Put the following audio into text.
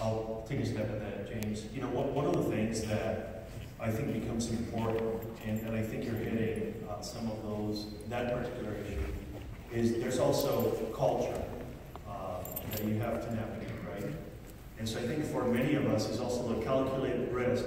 I'll take a step at that, James. You know, one, of the things that I think becomes important, and, and I think you're hitting on some of those, that particular issue, is there's also culture uh, that you have to navigate, right? And so I think for many of us is also the calculated risk